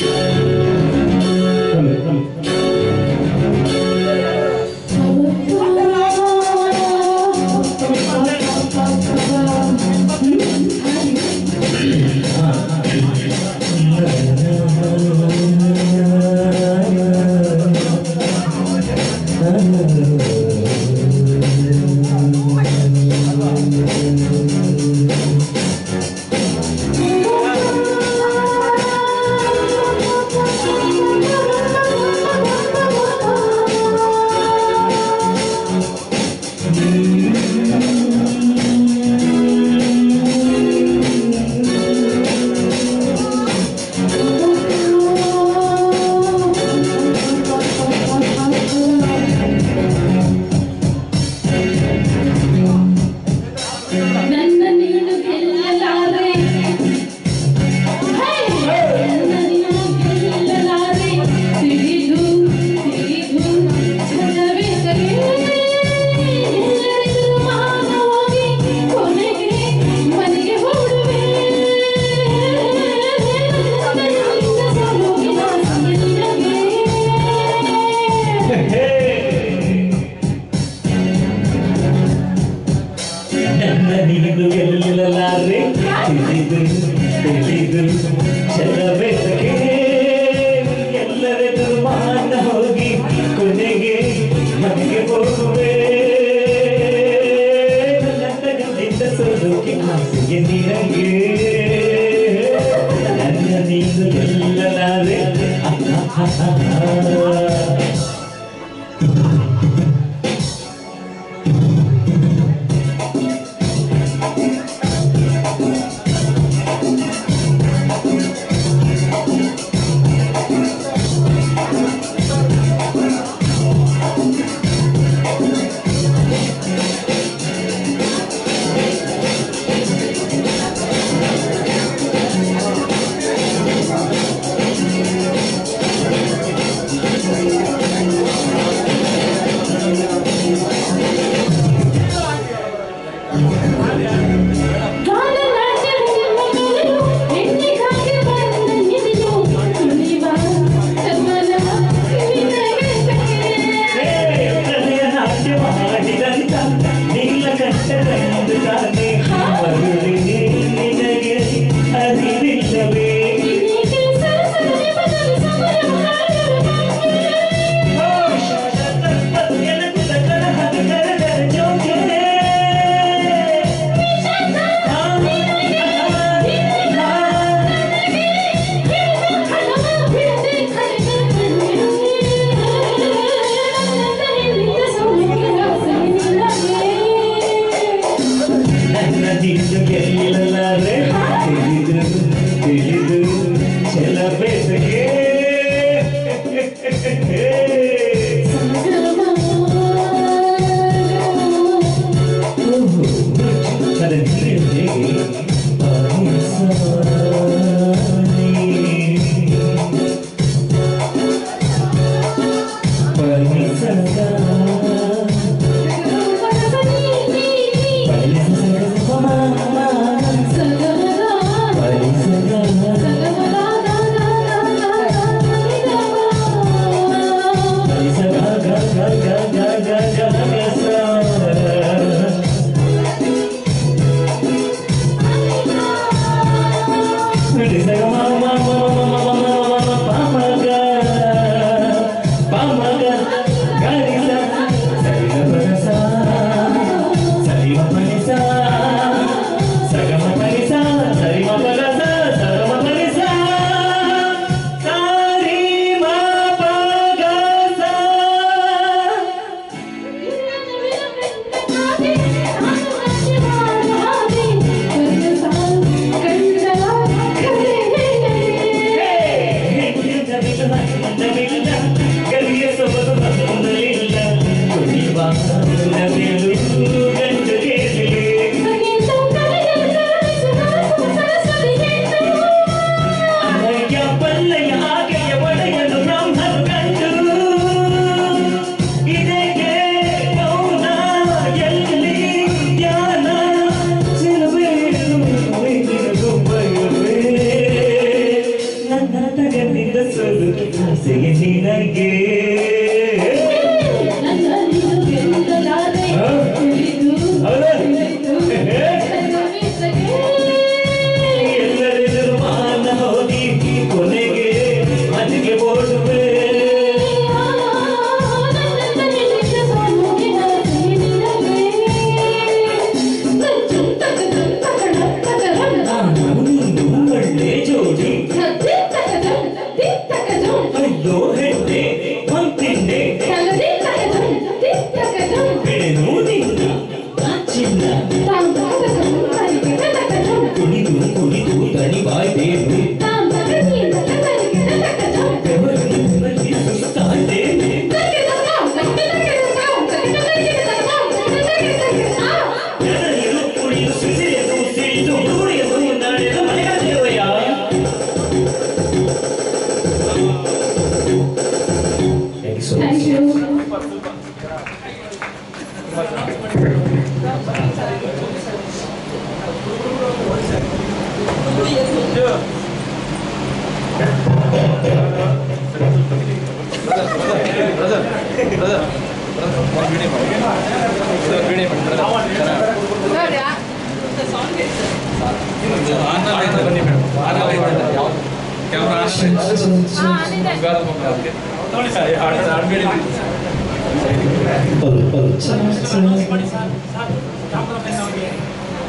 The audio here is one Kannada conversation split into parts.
good. ತಿಳಿದು ತಿಳಿದು ಚಲವೆಸಗೆ ಎಲ್ಲರೆದುರು ಮಾನ ಹೋಗಿ ಕೊನೆಗೆ ಮನೆಗೆ ಹೋಗುವೆ ನನ್ನ ಗಂಡಿಂದ ಸೋಲೋಕೆ ಆಸೆಗೆ ನಿನಗೆ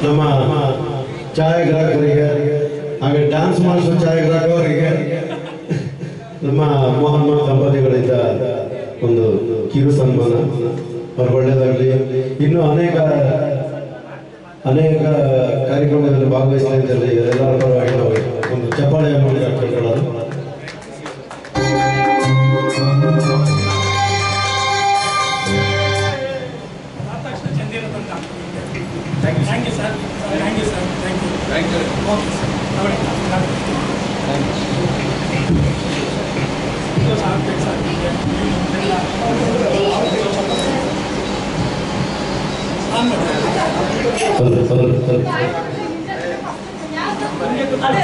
ನಮ್ಮ ಛಾಯಾಗ್ರಾಹಕರಿಗೆ ಹಾಗೆ ಡ್ಯಾನ್ಸ್ ಮಾಡಿಸುವ ಛಾಯಾಗ್ರಾಹಕರಿಗೆ ನಮ್ಮ ಮೋಹನ್ ಇದ್ದ ಒಂದು ಕಿರು ಸನ್ಮಾನ ಅವ್ರು ಒಳ್ಳೆಯದಾಗಲಿ ಇನ್ನೂ ಅನೇಕ ಅನೇಕ ಕಾರ್ಯಕ್ರಮಗಳಲ್ಲಿ ಭಾಗವಹಿಸ್ತಾ ಎಲ್ಲರ ಪರವಾಗಿ ಒಂದು ಚಪ್ಪಾಳೆ अरे